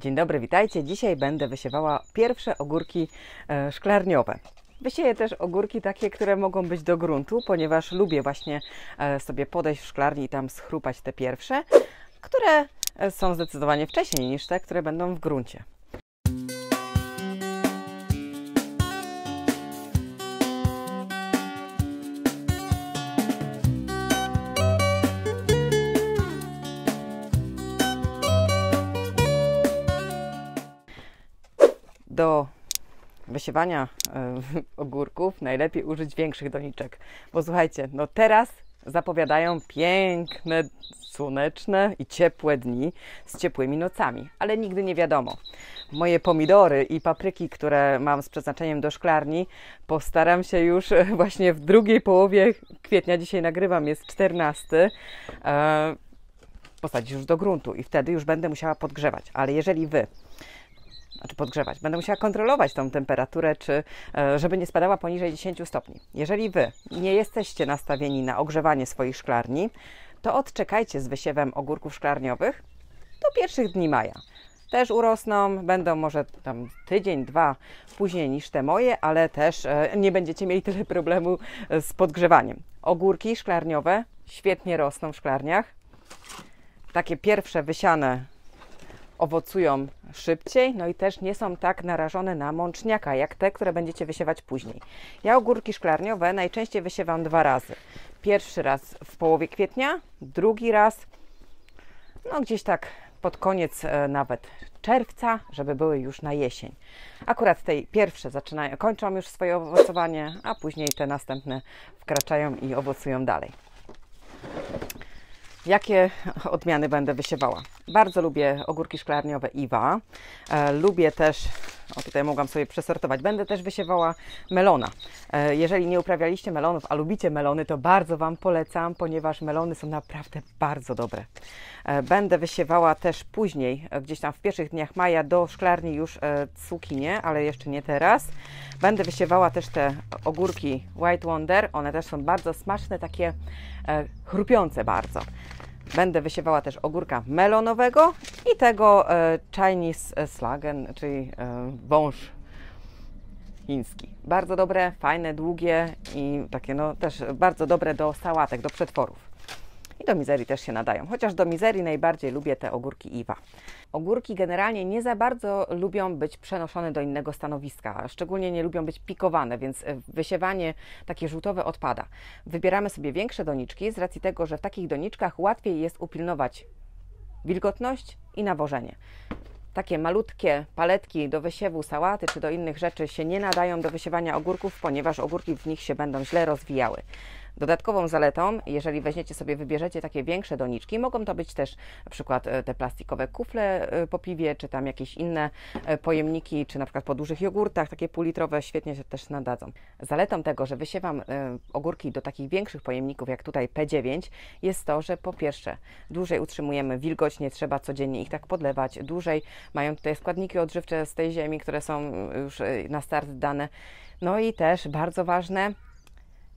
Dzień dobry, witajcie. Dzisiaj będę wysiewała pierwsze ogórki e, szklarniowe. Wysieję też ogórki takie, które mogą być do gruntu, ponieważ lubię właśnie e, sobie podejść w szklarni i tam schrupać te pierwsze, które e, są zdecydowanie wcześniej niż te, które będą w gruncie. Do wysiewania e, ogórków najlepiej użyć większych doniczek. Bo słuchajcie, no teraz zapowiadają piękne, słoneczne i ciepłe dni z ciepłymi nocami, ale nigdy nie wiadomo. Moje pomidory i papryki, które mam z przeznaczeniem do szklarni, postaram się już właśnie w drugiej połowie kwietnia, dzisiaj nagrywam, jest 14, e, posadzić już do gruntu i wtedy już będę musiała podgrzewać. Ale jeżeli Wy znaczy podgrzewać. Będę musiała kontrolować tą temperaturę, czy, e, żeby nie spadała poniżej 10 stopni. Jeżeli Wy nie jesteście nastawieni na ogrzewanie swoich szklarni, to odczekajcie z wysiewem ogórków szklarniowych do pierwszych dni maja. Też urosną, będą może tam tydzień, dwa później niż te moje, ale też e, nie będziecie mieli tyle problemu z podgrzewaniem. Ogórki szklarniowe świetnie rosną w szklarniach. Takie pierwsze wysiane owocują szybciej, no i też nie są tak narażone na mączniaka, jak te, które będziecie wysiewać później. Ja ogórki szklarniowe najczęściej wysiewam dwa razy. Pierwszy raz w połowie kwietnia, drugi raz no gdzieś tak pod koniec e, nawet czerwca, żeby były już na jesień. Akurat te pierwsze zaczynają, kończą już swoje owocowanie, a później te następne wkraczają i owocują dalej. Jakie odmiany będę wysiewała? Bardzo lubię ogórki szklarniowe Iwa. E, lubię też, o tutaj mogłam sobie przesortować, będę też wysiewała melona. E, jeżeli nie uprawialiście melonów, a lubicie melony, to bardzo Wam polecam, ponieważ melony są naprawdę bardzo dobre. E, będę wysiewała też później, e, gdzieś tam w pierwszych dniach maja do szklarni już cukinie, ale jeszcze nie teraz. Będę wysiewała też te ogórki White Wonder, one też są bardzo smaczne, takie chrupiące bardzo. Będę wysiewała też ogórka melonowego i tego e, Chinese Slagen, czyli e, wąż chiński. Bardzo dobre, fajne, długie i takie no też bardzo dobre do sałatek, do przetworów. I do mizerii też się nadają, chociaż do mizerii najbardziej lubię te ogórki Iwa. Ogórki generalnie nie za bardzo lubią być przenoszone do innego stanowiska, szczególnie nie lubią być pikowane, więc e, wysiewanie takie żółtowe odpada. Wybieramy sobie większe doniczki z racji tego, że w takich doniczkach łatwiej jest upilnować wilgotność i nawożenie. Takie malutkie paletki do wysiewu sałaty czy do innych rzeczy się nie nadają do wysiewania ogórków, ponieważ ogórki w nich się będą źle rozwijały. Dodatkową zaletą, jeżeli weźmiecie sobie, wybierzecie takie większe doniczki, mogą to być też na przykład e, te plastikowe kufle e, po piwie, czy tam jakieś inne e, pojemniki, czy na przykład po dużych jogurtach, takie półlitrowe, świetnie się też nadadzą. Zaletą tego, że wysiewam ogórki do takich większych pojemników, jak tutaj P9, jest to, że po pierwsze dłużej utrzymujemy wilgoć, nie trzeba codziennie ich tak podlewać, dłużej mają tutaj składniki odżywcze z tej ziemi, które są już na start dane. No i też bardzo ważne,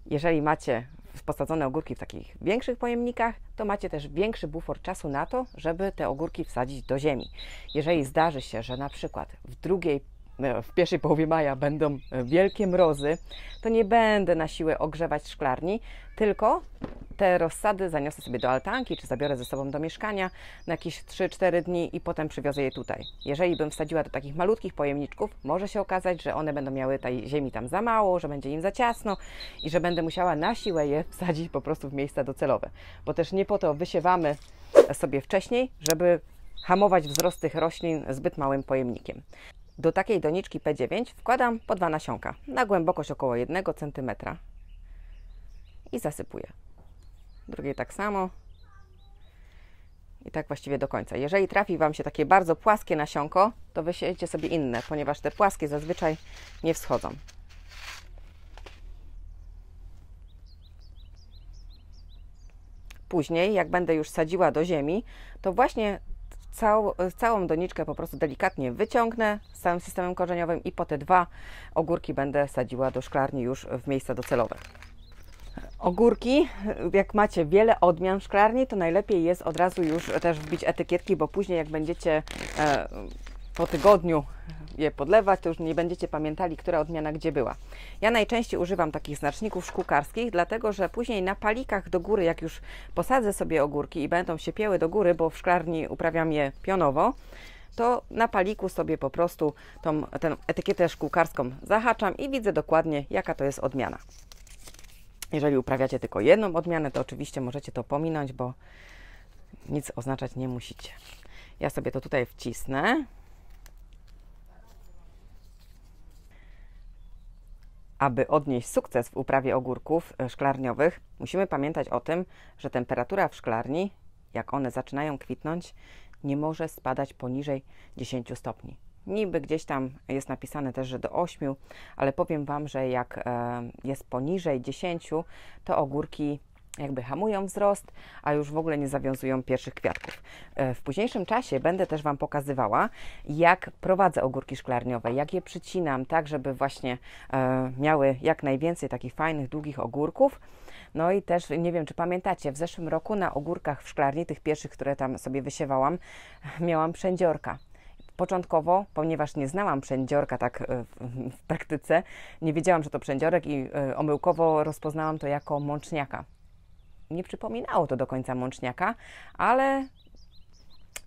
jeżeli macie posadzone ogórki w takich większych pojemnikach, to macie też większy bufor czasu na to, żeby te ogórki wsadzić do ziemi. Jeżeli zdarzy się, że na przykład w drugiej e, w pierwszej połowie maja będą e, wielkie mrozy, to nie będę na siłę ogrzewać szklarni, tylko te rozsady zaniosę sobie do altanki, czy zabiorę ze sobą do mieszkania na jakieś 3-4 dni i potem przywiozę je tutaj. Jeżeli bym wsadziła do takich malutkich pojemniczków, może się okazać, że one będą miały tej ziemi tam za mało, że będzie im za ciasno i że będę musiała na siłę je wsadzić po prostu w miejsca docelowe. Bo też nie po to wysiewamy sobie wcześniej, żeby hamować wzrost tych roślin zbyt małym pojemnikiem. Do takiej doniczki P9 wkładam po dwa nasionka na głębokość około 1 cm i zasypuję drugie tak samo. I tak właściwie do końca. Jeżeli trafi Wam się takie bardzo płaskie nasionko, to wysiejcie sobie inne, ponieważ te płaskie zazwyczaj nie wschodzą. Później, jak będę już sadziła do ziemi, to właśnie cał, całą doniczkę po prostu delikatnie wyciągnę z całym systemem korzeniowym i po te dwa ogórki będę sadziła do szklarni już w miejsca docelowe. Ogórki, jak macie wiele odmian w szklarni, to najlepiej jest od razu już też wbić etykietki, bo później jak będziecie e, po tygodniu je podlewać, to już nie będziecie pamiętali, która odmiana gdzie była. Ja najczęściej używam takich znaczników szkółkarskich, dlatego że później na palikach do góry, jak już posadzę sobie ogórki i będą się pieły do góry, bo w szklarni uprawiam je pionowo, to na paliku sobie po prostu tą, tę etykietę szkółkarską zahaczam i widzę dokładnie, jaka to jest odmiana. Jeżeli uprawiacie tylko jedną odmianę, to oczywiście możecie to pominąć, bo nic oznaczać nie musicie. Ja sobie to tutaj wcisnę. Aby odnieść sukces w uprawie ogórków e, szklarniowych, musimy pamiętać o tym, że temperatura w szklarni, jak one zaczynają kwitnąć, nie może spadać poniżej 10 stopni. Niby gdzieś tam jest napisane też, że do 8, ale powiem Wam, że jak e, jest poniżej 10, to ogórki jakby hamują wzrost, a już w ogóle nie zawiązują pierwszych kwiatków. E, w późniejszym czasie będę też Wam pokazywała, jak prowadzę ogórki szklarniowe, jak je przycinam, tak żeby właśnie e, miały jak najwięcej takich fajnych, długich ogórków. No i też nie wiem, czy pamiętacie, w zeszłym roku na ogórkach w szklarni, tych pierwszych, które tam sobie wysiewałam, miałam przędziorka. Początkowo, ponieważ nie znałam przędziorka tak e, w, praktyce, nie wiedziałam, że to przędziorek i omyłkowo rozpoznałam to jako mączniaka nie przypominało to do końca mączniaka, ale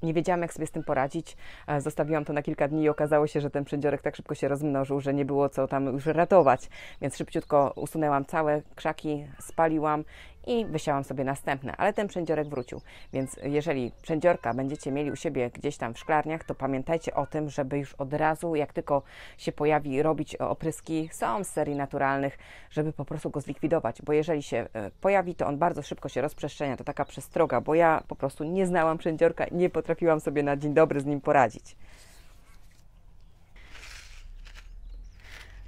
nie wiedziałam, jak sobie z tym poradzić. E, zostawiłam to na kilka dni i okazało się, że ten przędziorek tak szybko się rozmnożył, że nie było co tam już ratować. Więc szybciutko usunęłam całe krzaki, spaliłam i wysiałam sobie następne, ale ten przędziorek wrócił. Więc jeżeli przędziorka będziecie mieli u siebie gdzieś tam w szklarniach, to pamiętajcie o tym, żeby już od razu, jak tylko się pojawi, robić opryski, są z serii naturalnych, żeby po prostu go zlikwidować, bo jeżeli się e, pojawi, to on bardzo szybko się rozprzestrzenia, to taka przestroga, bo ja po prostu nie znałam przędziorka nie potrafiłam sobie na dzień dobry z nim poradzić.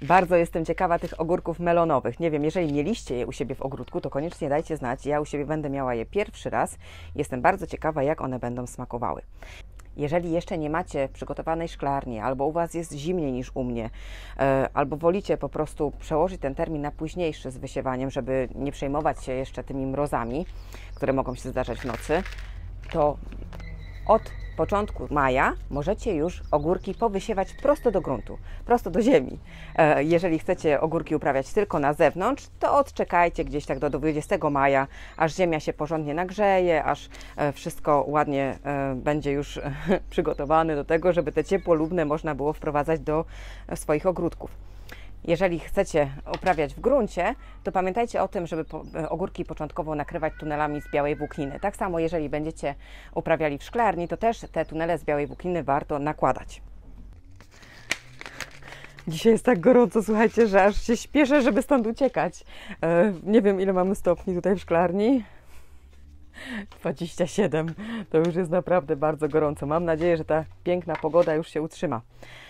Bardzo jestem ciekawa tych ogórków melonowych. Nie wiem, jeżeli mieliście je u siebie w ogródku, to koniecznie dajcie znać. Ja u siebie będę miała je pierwszy raz. Jestem bardzo ciekawa, jak one będą smakowały. Jeżeli jeszcze nie macie przygotowanej szklarni, albo u Was jest zimniej niż u mnie, e, albo wolicie po prostu przełożyć ten termin na późniejszy z wysiewaniem, żeby nie przejmować się jeszcze tymi mrozami, które mogą się zdarzać w nocy, to od początku maja możecie już ogórki powysiewać prosto do gruntu, prosto do ziemi. E, jeżeli chcecie ogórki uprawiać tylko na zewnątrz, to odczekajcie gdzieś tak do 20 maja, aż ziemia się porządnie nagrzeje, aż e, wszystko ładnie e, będzie już przygotowane do tego, żeby te ciepłolubne można było wprowadzać do swoich ogródków. Jeżeli chcecie uprawiać w gruncie, to pamiętajcie o tym, żeby e, ogórki początkowo nakrywać tunelami z białej włókniny. Tak samo, jeżeli będziecie uprawiali w szklarni, to też te tunele z białej włókniny warto nakładać. Dzisiaj jest tak gorąco, słuchajcie, że aż się śpieszę, żeby stąd uciekać. E, nie wiem, ile mamy stopni tutaj w szklarni. 27. To już jest naprawdę bardzo gorąco. Mam nadzieję, że ta piękna pogoda już się utrzyma.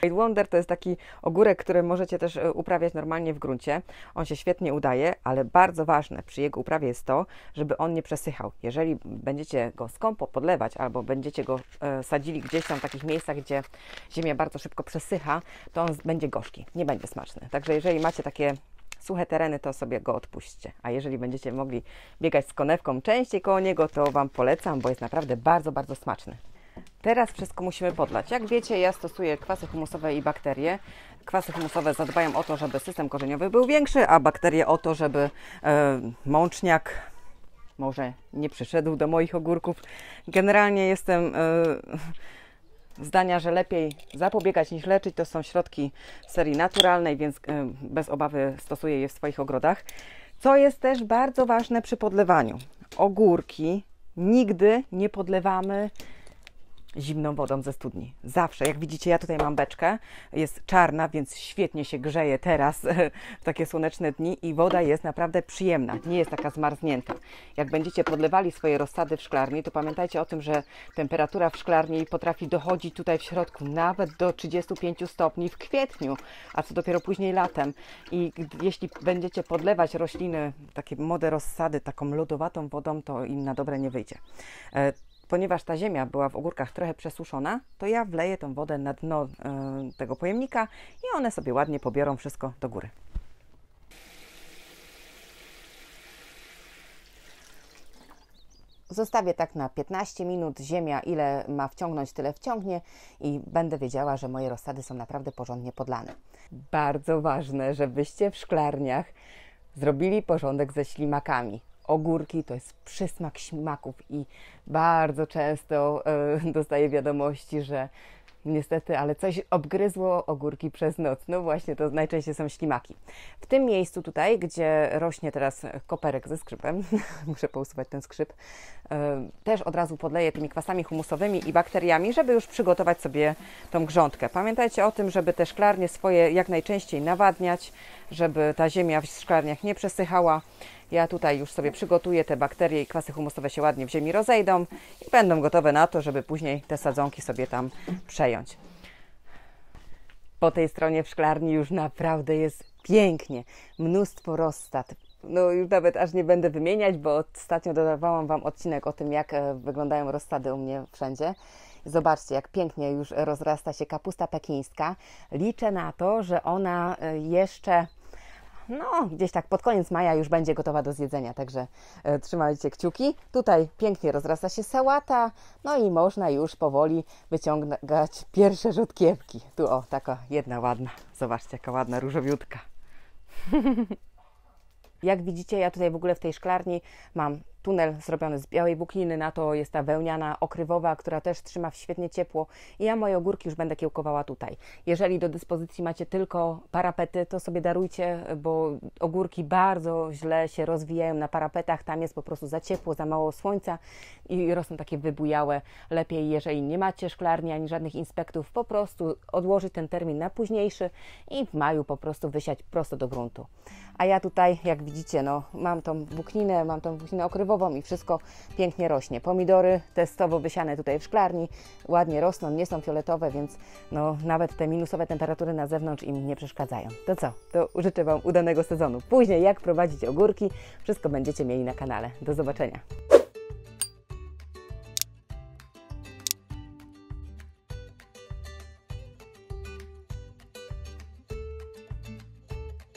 White Wonder to jest taki ogórek, który możecie też e, uprawiać normalnie w gruncie. On się świetnie udaje, ale bardzo ważne przy jego uprawie jest to, żeby on nie przesychał. Jeżeli będziecie go skąpo podlewać albo będziecie go e, sadzili gdzieś tam w takich miejscach, gdzie ziemia bardzo szybko przesycha, to on będzie gorzki, nie będzie smaczny. Także jeżeli macie takie suche tereny, to sobie go odpuśćcie. A jeżeli będziecie mogli biegać z konewką częściej koło niego, to Wam polecam, bo jest naprawdę bardzo, bardzo smaczny. Teraz wszystko musimy podlać. Jak wiecie, ja stosuję kwasy humusowe i bakterie. Kwasy humusowe zadbają o to, żeby system korzeniowy był większy, a bakterie o to, żeby e, mączniak może nie przyszedł do moich ogórków. Generalnie jestem e, zdania, że lepiej zapobiegać niż leczyć. To są środki serii naturalnej, więc e, bez obawy stosuję je w swoich ogrodach. Co jest też bardzo ważne przy podlewaniu. Ogórki nigdy nie podlewamy zimną wodą ze studni. Zawsze. Jak widzicie, ja tutaj mam beczkę, jest czarna, więc świetnie się grzeje teraz w takie słoneczne dni i woda jest naprawdę przyjemna, nie jest taka zmarznięta. Jak będziecie podlewali swoje rozsady w szklarni, to pamiętajcie o tym, że temperatura w szklarni potrafi dochodzić tutaj w środku nawet do 35 stopni w kwietniu, a co dopiero później latem. I jeśli będziecie podlewać rośliny, takie młode rozsady, taką lodowatą wodą, to im na dobre nie wyjdzie. Ponieważ ta ziemia była w ogórkach trochę przesuszona, to ja wleję tą wodę na dno e, tego pojemnika i one sobie ładnie pobiorą wszystko do góry. Zostawię tak na 15 minut. Ziemia ile ma wciągnąć, tyle wciągnie i będę wiedziała, że moje rozsady są naprawdę porządnie podlane. Bardzo ważne, żebyście w szklarniach zrobili porządek ze ślimakami. Ogórki to jest przysmak ślimaków i bardzo często e, dostaję wiadomości, że niestety, ale coś obgryzło ogórki przez noc. No właśnie, to najczęściej są ślimaki. W tym miejscu tutaj, gdzie rośnie teraz koperek ze skrzypem, muszę pousuwać ten skrzyp, e, też od razu podleję tymi kwasami humusowymi i bakteriami, żeby już przygotować sobie tą grządkę. Pamiętajcie o tym, żeby te szklarnie swoje jak najczęściej nawadniać, żeby ta ziemia w szklarniach nie przesychała. Ja tutaj już sobie przygotuję te bakterie i kwasy humusowe się ładnie w ziemi rozejdą i będą gotowe na to, żeby później te sadzonki sobie tam przejąć. Po tej stronie w szklarni już naprawdę jest pięknie. Mnóstwo rozstad. No już nawet aż nie będę wymieniać, bo ostatnio dodawałam Wam odcinek o tym, jak e, wyglądają rozsady u mnie wszędzie. Zobaczcie, jak pięknie już rozrasta się kapusta pekińska. Liczę na to, że ona e, jeszcze no, gdzieś tak pod koniec maja już będzie gotowa do zjedzenia, także e, trzymajcie kciuki. Tutaj pięknie rozrasta się sałata, no i można już powoli wyciągać pierwsze rzutkiewki. Tu o, taka jedna ładna. Zobaczcie, jaka ładna różowiutka. Jak widzicie, ja tutaj w ogóle w tej szklarni mam tunel zrobiony z białej włókniny, na to jest ta wełniana okrywowa, która też trzyma świetnie ciepło i ja moje ogórki już będę kiełkowała tutaj. Jeżeli do dyspozycji macie tylko parapety, to sobie darujcie, bo ogórki bardzo źle się rozwijają na parapetach, tam jest po prostu za ciepło, za mało słońca i rosną takie wybujałe. Lepiej, jeżeli nie macie szklarni ani żadnych inspektów, po prostu odłożyć ten termin na późniejszy i w maju po prostu wysiać prosto do gruntu. A ja tutaj, jak widzicie, no, mam tą włókninę, mam tą włókninę okrywową i wszystko pięknie rośnie. Pomidory testowo wysiane tutaj w szklarni, ładnie rosną, nie są fioletowe, więc no, nawet te minusowe temperatury na zewnątrz im nie przeszkadzają. To co? To życzę Wam udanego sezonu. Później jak prowadzić ogórki, wszystko będziecie mieli na kanale. Do zobaczenia.